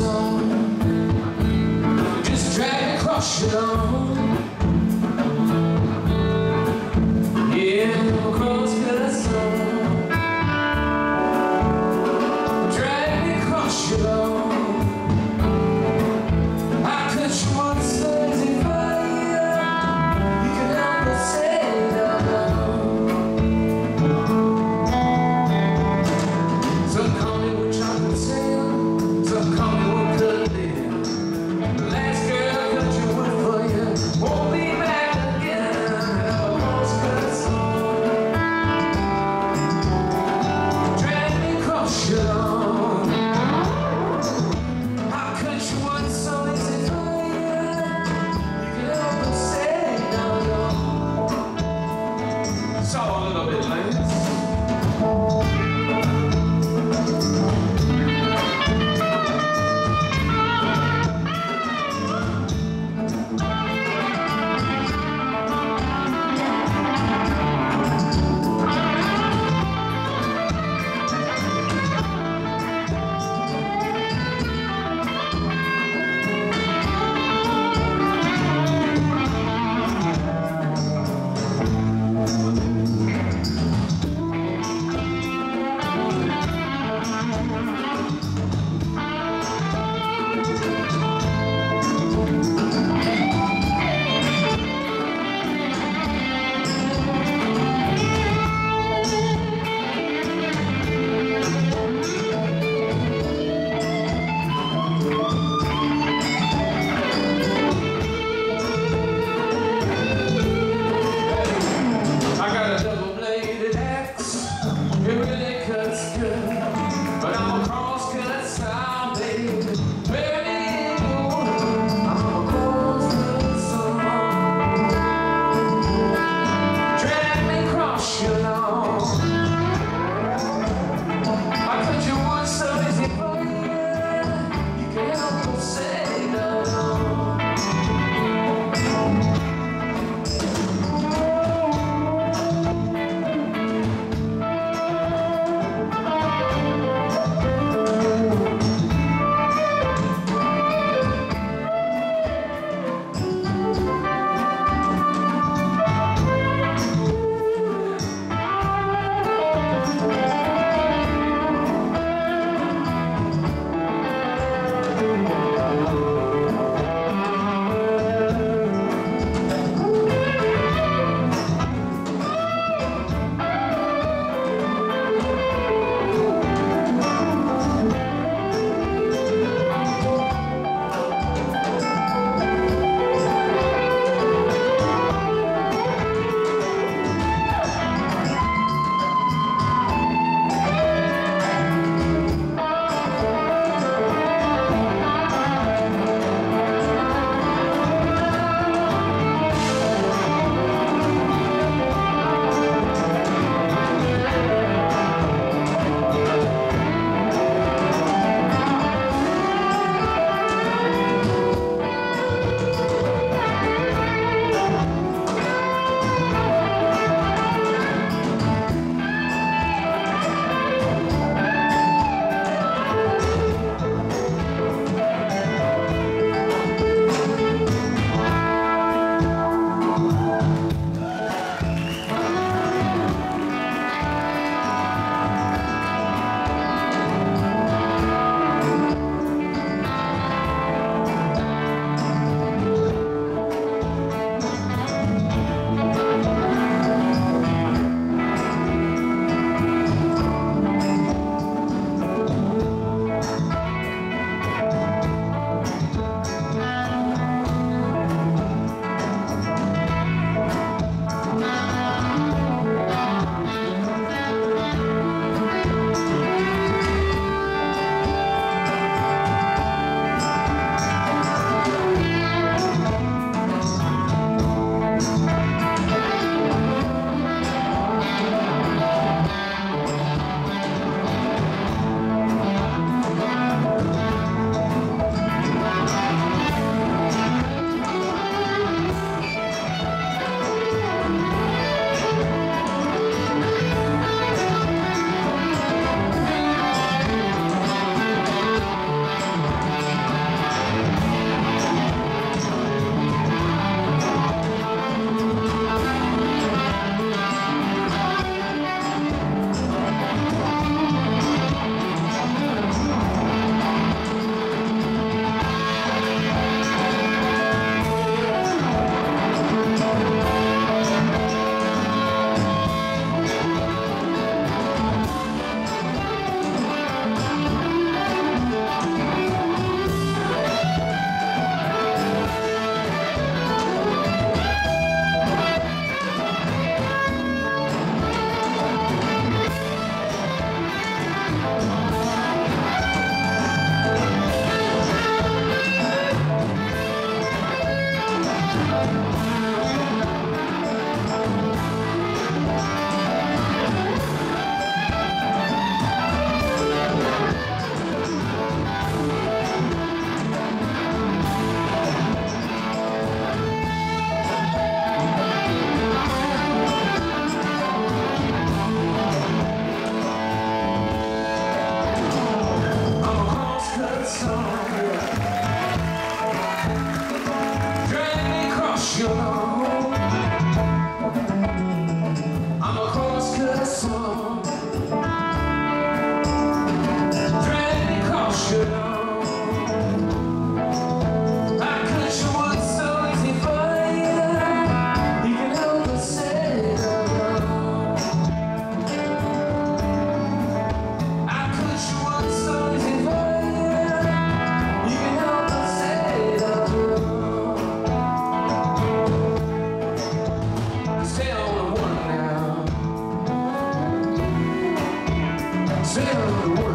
song Just drag across your lawn one